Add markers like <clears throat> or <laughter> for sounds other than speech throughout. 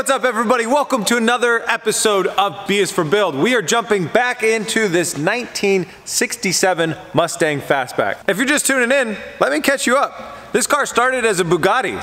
what's up everybody? Welcome to another episode of B is for Build. We are jumping back into this 1967 Mustang Fastback. If you're just tuning in, let me catch you up. This car started as a Bugatti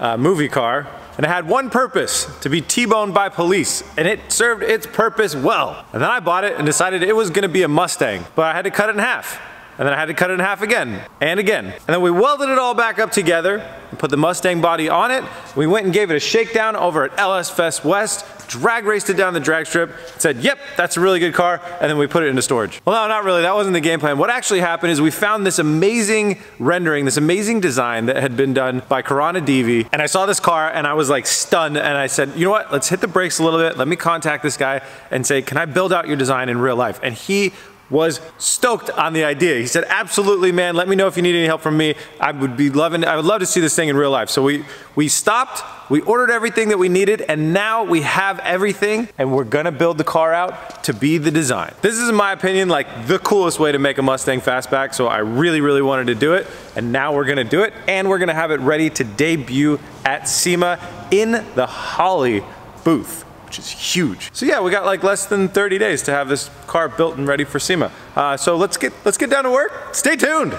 uh, movie car and it had one purpose, to be T-boned by police, and it served its purpose well. And then I bought it and decided it was gonna be a Mustang, but I had to cut it in half. And then I had to cut it in half again, and again. And then we welded it all back up together, put the Mustang body on it. We went and gave it a shakedown over at LS Fest West, drag raced it down the drag strip, said, yep, that's a really good car, and then we put it into storage. Well, no, not really, that wasn't the game plan. What actually happened is we found this amazing rendering, this amazing design that had been done by Karan Adivi, and I saw this car and I was like stunned, and I said, you know what, let's hit the brakes a little bit, let me contact this guy and say, can I build out your design in real life? And he was stoked on the idea. He said, absolutely, man, let me know if you need any help from me. I would be loving, I would love to see this thing in real life. So we, we stopped, we ordered everything that we needed, and now we have everything, and we're gonna build the car out to be the design. This is, in my opinion, like the coolest way to make a Mustang Fastback, so I really, really wanted to do it, and now we're gonna do it, and we're gonna have it ready to debut at SEMA in the Holley booth which is huge. So yeah, we got like less than 30 days to have this car built and ready for SEMA. Uh, so let's get, let's get down to work. Stay tuned.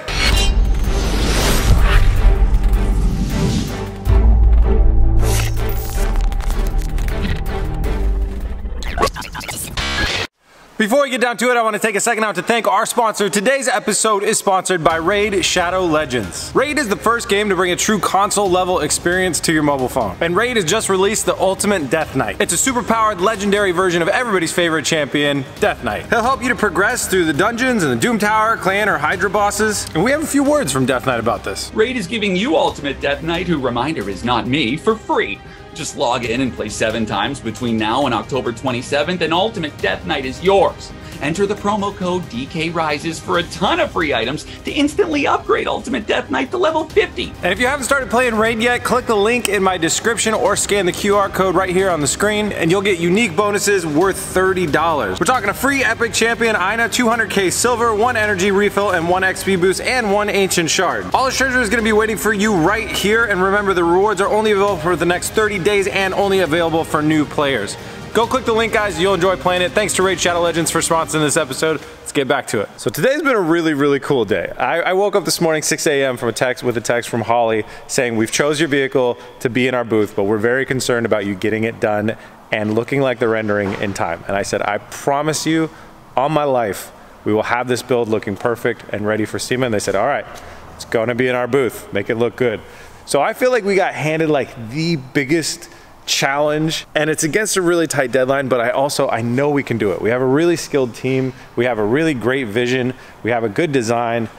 Before we get down to it, I want to take a second out to thank our sponsor. Today's episode is sponsored by Raid Shadow Legends. Raid is the first game to bring a true console level experience to your mobile phone. And Raid has just released the Ultimate Death Knight. It's a super powered legendary version of everybody's favorite champion, Death Knight. He'll help you to progress through the dungeons and the Doom Tower, Clan, or Hydra bosses. And we have a few words from Death Knight about this. Raid is giving you Ultimate Death Knight, who reminder is not me, for free. Just log in and play seven times between now and October 27th, and Ultimate Death Knight is yours. Enter the promo code DK Rises for a ton of free items to instantly upgrade Ultimate Death Knight to level 50. And if you haven't started playing Raid yet, click the link in my description or scan the QR code right here on the screen, and you'll get unique bonuses worth $30. We're talking a free Epic Champion Ina, 200k silver, one energy refill, and one XP boost, and one ancient shard. All the treasure is going to be waiting for you right here, and remember the rewards are only available for the next 30 days and only available for new players. Go click the link, guys. You'll enjoy playing it. Thanks to Raid Shadow Legends for sponsoring this episode. Let's get back to it. So today's been a really, really cool day. I, I woke up this morning 6 a.m. from a text with a text from Holley saying we've chose your vehicle to be in our booth, but we're very concerned about you getting it done and looking like the rendering in time. And I said, I promise you on my life, we will have this build looking perfect and ready for SEMA. And they said, all right, it's gonna be in our booth. Make it look good. So I feel like we got handed like the biggest challenge and it's against a really tight deadline but I also I know we can do it. We have a really skilled team. We have a really great vision. We have a good design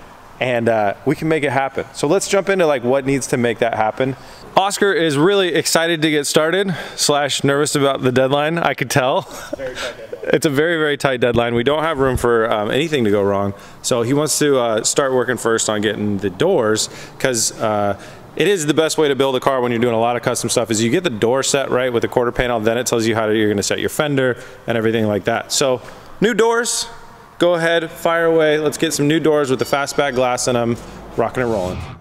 and uh, we can make it happen. So let's jump into like what needs to make that happen. Oscar is really excited to get started slash nervous about the deadline I could tell. <laughs> It's a very very tight deadline. We don't have room for um, anything to go wrong. So he wants to uh, start working first on getting the doors because uh, it is the best way to build a car when you're doing a lot of custom stuff is you get the door set right with the quarter panel, then it tells you how you're gonna set your fender and everything like that. So new doors, go ahead, fire away. Let's get some new doors with the fastback glass in them, rocking and rolling.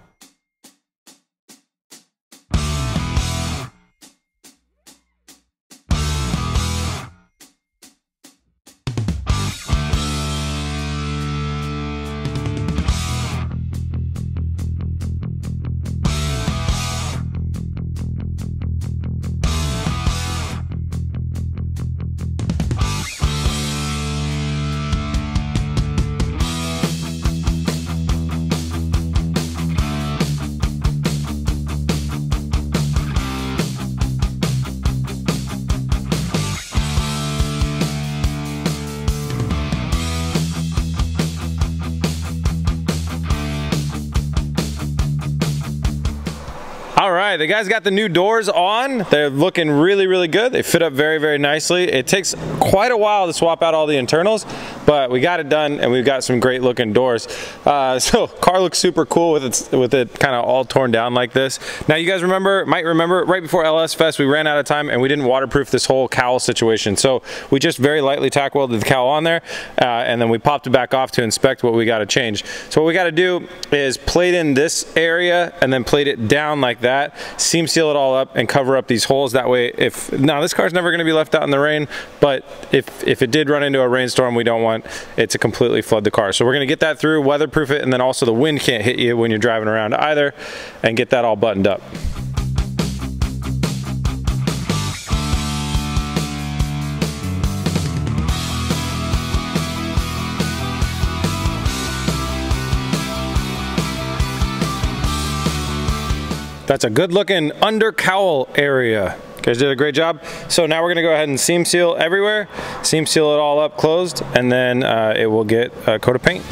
The guys got the new doors on. They're looking really, really good. They fit up very, very nicely. It takes quite a while to swap out all the internals, but we got it done and we've got some great looking doors. Uh, <laughs> so car looks super cool with it, with it kind of all torn down like this. Now you guys remember, might remember right before LS Fest, we ran out of time and we didn't waterproof this whole cowl situation. So we just very lightly tack welded the cowl on there uh, and then we popped it back off to inspect what we got to change. So what we got to do is plate in this area and then plate it down like that, seam seal it all up and cover up these holes. That way if, now this car's never going to be left out in the rain, but if, if it did run into a rainstorm, we don't want it to completely flood the car. So we're gonna get that through, weatherproof it, and then also the wind can't hit you when you're driving around either, and get that all buttoned up. That's a good looking under cowl area guys did a great job. So now we're gonna go ahead and seam seal everywhere, seam seal it all up closed, and then uh, it will get a coat of paint.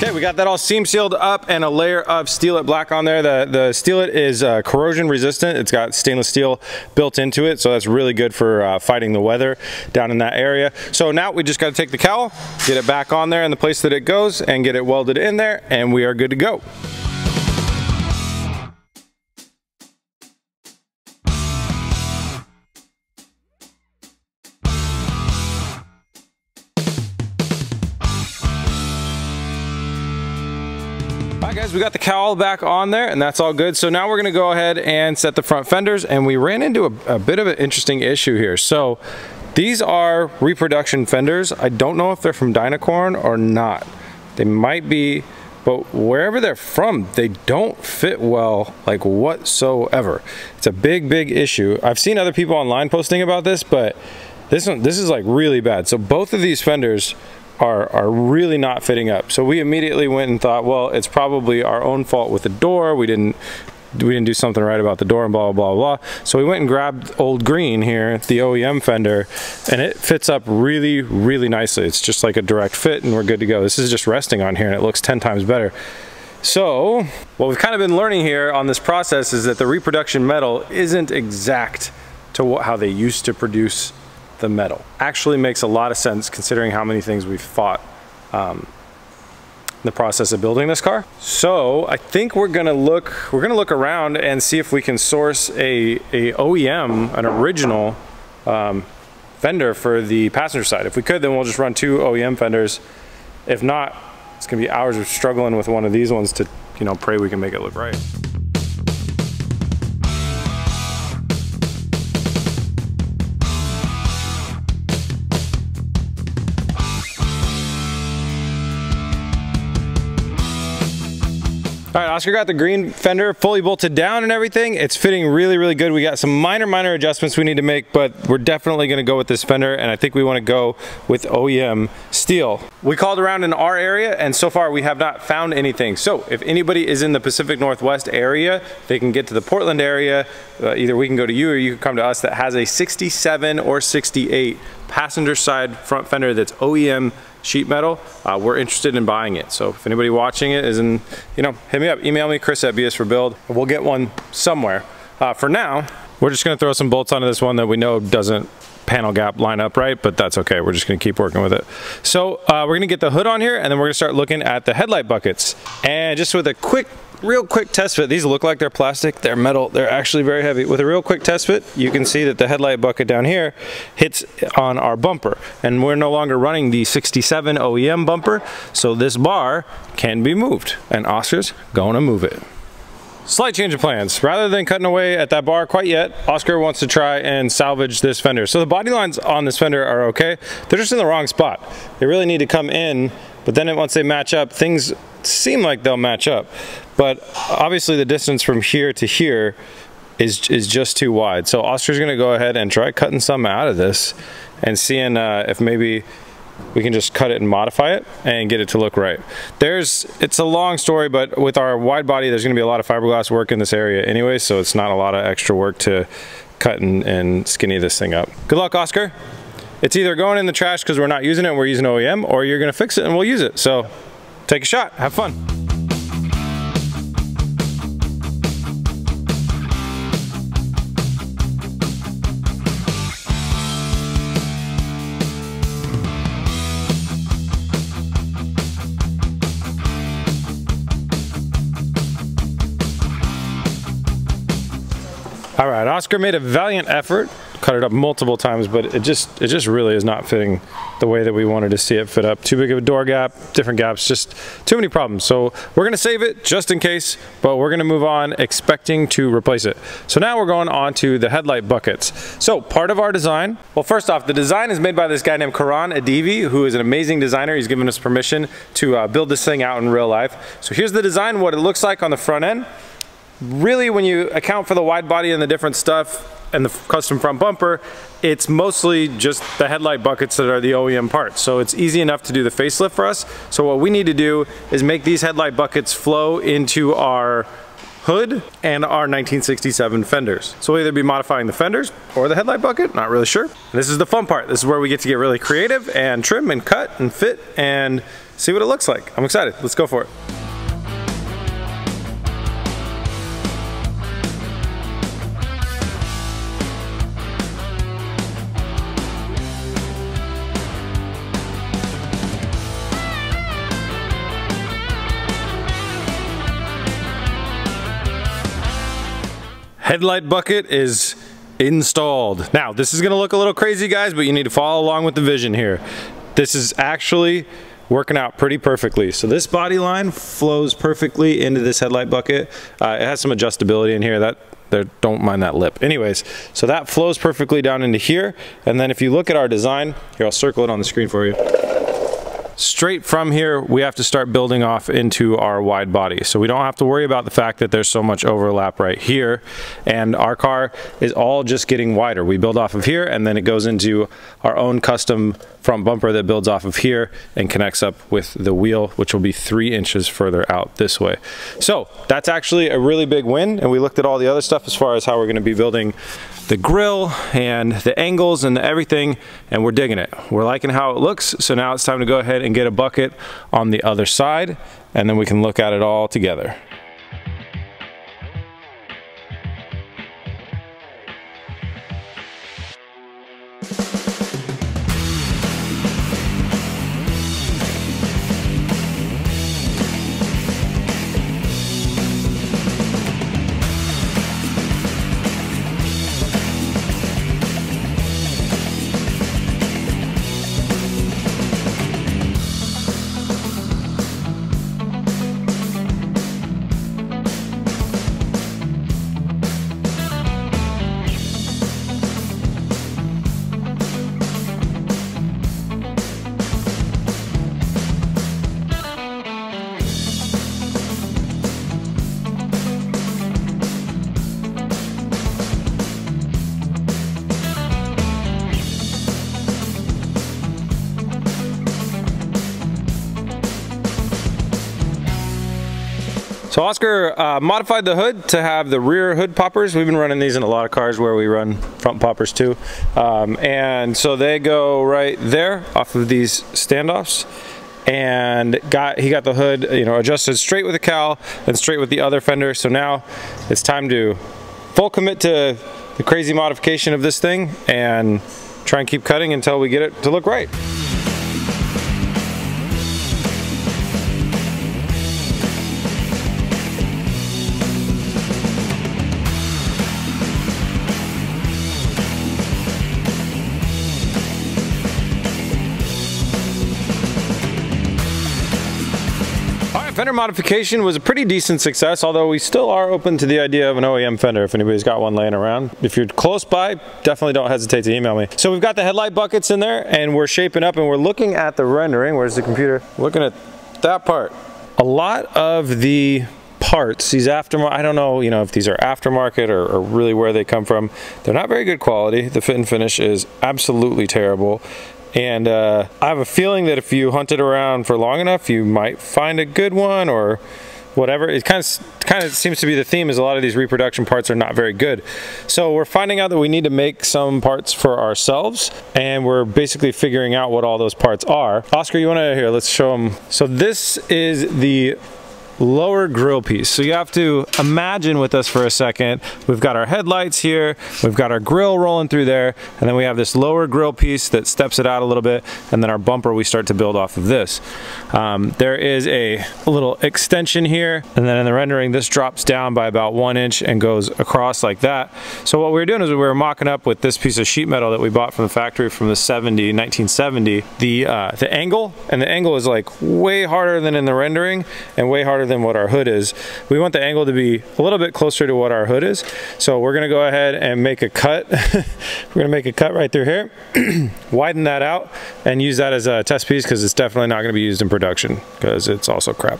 Okay, we got that all seam sealed up and a layer of Steel-It Black on there. The, the Steel-It is uh, corrosion resistant. It's got stainless steel built into it, so that's really good for uh, fighting the weather down in that area. So now we just gotta take the cowl, get it back on there in the place that it goes, and get it welded in there, and we are good to go. Guys, we got the cowl back on there and that's all good. So now we're gonna go ahead and set the front fenders and we ran into a, a bit of an interesting issue here. So these are reproduction fenders. I don't know if they're from Dynacorn or not. They might be, but wherever they're from, they don't fit well like whatsoever. It's a big, big issue. I've seen other people online posting about this, but this one, this is like really bad. So both of these fenders are, are really not fitting up. So we immediately went and thought, well, it's probably our own fault with the door. We didn't we didn't do something right about the door and blah, blah, blah. So we went and grabbed Old Green here, the OEM fender, and it fits up really, really nicely. It's just like a direct fit and we're good to go. This is just resting on here and it looks 10 times better. So what we've kind of been learning here on this process is that the reproduction metal isn't exact to what, how they used to produce the metal. Actually makes a lot of sense considering how many things we've fought um, in the process of building this car. So I think we're gonna look, we're gonna look around and see if we can source a, a OEM, an original um, fender for the passenger side. If we could, then we'll just run two OEM fenders. If not, it's gonna be hours of struggling with one of these ones to, you know, pray we can make it look right, Oscar got the green fender fully bolted down and everything. It's fitting really, really good. We got some minor, minor adjustments we need to make, but we're definitely gonna go with this fender, and I think we wanna go with OEM steel. We called around in our area, and so far we have not found anything. So if anybody is in the Pacific Northwest area, they can get to the Portland area, uh, either we can go to you or you can come to us that has a 67 or 68 passenger side front fender that's OEM sheet metal, uh, we're interested in buying it. So if anybody watching it is in, you know, hit me up, email me, Chris at B is for Build. We'll get one somewhere. Uh, for now, we're just gonna throw some bolts onto this one that we know doesn't panel gap line up right, but that's okay. We're just gonna keep working with it. So uh, we're gonna get the hood on here and then we're gonna start looking at the headlight buckets. And just with a quick real quick test fit. These look like they're plastic. They're metal. They're actually very heavy. With a real quick test fit, you can see that the headlight bucket down here hits on our bumper. And we're no longer running the 67 OEM bumper, so this bar can be moved. And Oscar's gonna move it. Slight change of plans. Rather than cutting away at that bar quite yet, Oscar wants to try and salvage this fender. So the body lines on this fender are okay. They're just in the wrong spot. They really need to come in, but then once they match up, things seem like they'll match up. But obviously the distance from here to here is, is just too wide. So Oscar's gonna go ahead and try cutting some out of this and seeing uh, if maybe we can just cut it and modify it and get it to look right. There's, it's a long story, but with our wide body, there's gonna be a lot of fiberglass work in this area anyway, so it's not a lot of extra work to cut and, and skinny this thing up. Good luck, Oscar. it's either going in the trash because we're not using it we're using OEM, or you're gonna fix it and we'll use it. So take a shot, have fun. All right, Oscar made a valiant effort, cut it up multiple times, but it just it just really is not fitting the way that we wanted to see it fit up. Too big of a door gap, different gaps, just too many problems. So we're gonna save it just in case, but we're gonna move on expecting to replace it. So now we're going on to the headlight buckets. So part of our design, well first off, the design is made by this guy named Karan Adivi, who is an amazing designer. He's given us permission to uh, build this thing out in real life. So here's the design, what it looks like on the front end really when you account for the wide body and the different stuff and the custom front bumper, it's mostly just the headlight buckets that are the OEM parts. So it's easy enough to do the facelift for us. So what we need to do is make these headlight buckets flow into our hood and our 1967 fenders. So we'll either be modifying the fenders or the headlight bucket, not really sure. And this is the fun part. This is where we get to get really creative and trim and cut and fit and see what it looks like. I'm excited. Let's go for it. Headlight bucket is installed. Now, this is gonna look a little crazy, guys, but you need to follow along with the vision here. This is actually working out pretty perfectly. So this body line flows perfectly into this headlight bucket. Uh, it has some adjustability in here that don't mind that lip. Anyways, so that flows perfectly down into here. And then if you look at our design, here, I'll circle it on the screen for you straight from here, we have to start building off into our wide body. So we don't have to worry about the fact that there's so much overlap right here. And our car is all just getting wider. We build off of here and then it goes into our own custom front bumper that builds off of here and connects up with the wheel, which will be three inches further out this way. So that's actually a really big win. And we looked at all the other stuff as far as how we're gonna be building the grill and the angles and everything and we're digging it. We're liking how it looks so now it's time to go ahead and get a bucket on the other side and then we can look at it all together. So Oscar uh, modified the hood to have the rear hood poppers. We've been running these in a lot of cars where we run front poppers too. Um, and so they go right there off of these standoffs and got he got the hood you know adjusted straight with the cowl and straight with the other fender so now it's time to full commit to the crazy modification of this thing and try and keep cutting until we get it to look right. Modification was a pretty decent success, although we still are open to the idea of an OEM fender if anybody's got one laying around. If you're close by, definitely don't hesitate to email me. So we've got the headlight buckets in there and we're shaping up and we're looking at the rendering. Where's the computer? Looking at that part. A lot of the parts, these aftermarket, I don't know, you know, if these are aftermarket or, or, really where they come from. They're not very good quality. The fit and finish is absolutely terrible. And uh, I have a feeling that if you hunt it around for long enough, you might find a good one or whatever. It kind of kind of seems to be the theme is a lot of these reproduction parts are not very good. So we're finding out that we need to make some parts for ourselves and we're basically figuring out what all those parts are. Oscar, you want to here, let's show them. So this is the lower grill piece. So you have to imagine with us for a second, we've got our headlights here, we've got our grill rolling through there, and then we have this lower grill piece that steps it out a little bit, and then our bumper we start to build off of this. Um, there is a little extension here, and then in the rendering this drops down by about one inch and goes across like that. So what we were doing is we were mocking up with this piece of sheet metal that we bought from the factory from the 70, 1970, the, uh, the angle, and the angle is like way harder than in the rendering, and way harder than what our hood is. We want the angle to be a little bit closer to what our hood is. So we're gonna go ahead and make a cut. <laughs> we're gonna make a cut right through here, <clears throat> widen that out, and use that as a test piece because it's definitely not gonna be used in production because it's also crap.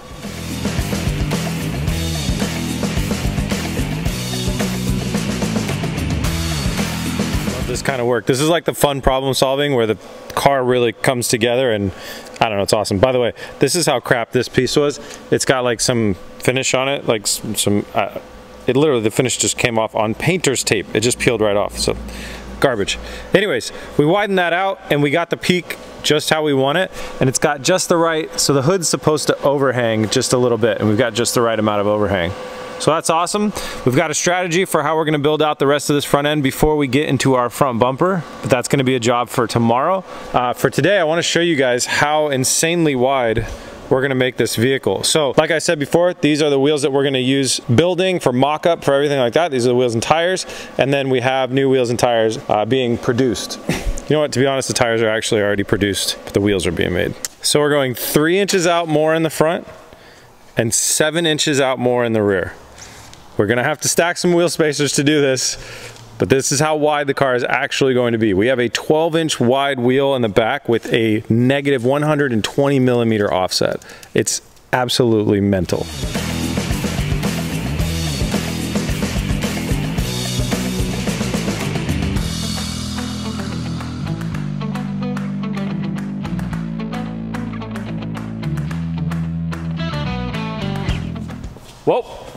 this kind of work. This is like the fun problem solving where the car really comes together and I don't know, it's awesome. By the way, this is how crap this piece was. It's got like some finish on it, like some, some uh, it literally, the finish just came off on painter's tape. It just peeled right off, so garbage. Anyways, we widened that out and we got the peak just how we want it and it's got just the right, so the hood's supposed to overhang just a little bit and we've got just the right amount of overhang. So that's awesome. We've got a strategy for how we're gonna build out the rest of this front end before we get into our front bumper, but that's gonna be a job for tomorrow. Uh, for today, I wanna show you guys how insanely wide we're gonna make this vehicle. So like I said before, these are the wheels that we're gonna use building for mock-up for everything like that. These are the wheels and tires. And then we have new wheels and tires uh, being produced. you know what, to be honest, the tires are actually already produced, but the wheels are being made. So we're going three inches out more in the front and seven inches out more in the rear. We're gonna have to stack some wheel spacers to do this, but this is how wide the car is actually going to be. We have a 12 inch wide wheel in the back with a negative 120 millimeter offset. It's absolutely mental.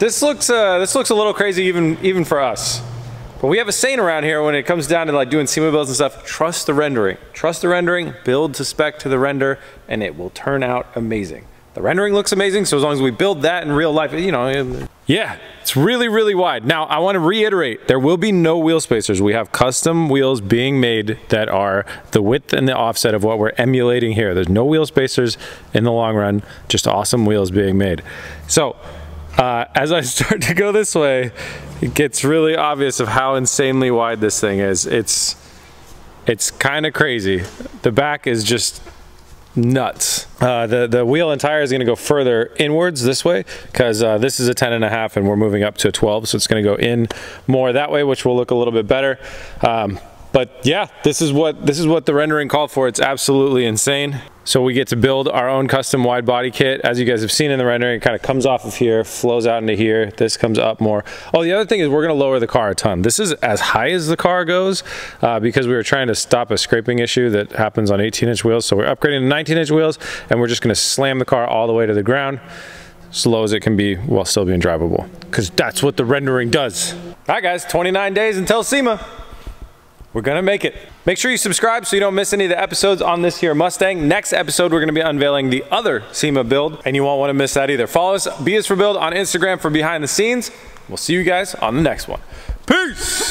This looks uh, this looks a little crazy even even for us. But we have a saying around here when it comes down to like doing SEMA builds and stuff, trust the rendering. Trust the rendering, build to spec to the render, and it will turn out amazing. The rendering looks amazing, so as long as we build that in real life, you know, yeah, it's really, really wide. Now, I want to reiterate, there will be no wheel spacers. We have custom wheels being made that are the width and the offset of what we're emulating here. There's no wheel spacers in the long run, just awesome wheels being made. So, uh, as I <laughs> start to go this way, it gets really obvious of how insanely wide this thing is. It's it's kind of crazy. The back is just nuts. Uh, the, the wheel and tire is gonna go further inwards this way because uh, this is a 10 and a half and we're moving up to a 12. So it's gonna go in more that way, which will look a little bit better. Um, but yeah, this is what this is what the rendering called for. It's absolutely insane. So we get to build our own custom wide body kit. As you guys have seen in the rendering, it kind of comes off of here, flows out into here. This comes up more. Oh, the other thing is we're gonna lower the car a ton. This is as high as the car goes uh, because we were trying to stop a scraping issue that happens on 18 inch wheels. So we're upgrading to 19 inch wheels and we're just gonna slam the car all the way to the ground slow as it can be while still being drivable because that's what the rendering does. All right guys, 29 days until SEMA. We're gonna make it. Make sure you subscribe so you don't miss any of the episodes on this here Mustang. Next episode, we're gonna be unveiling the other SEMA build, and you won't wanna miss that either. Follow us, B is for Build on Instagram for behind the scenes. We'll see you guys on the next one. Peace!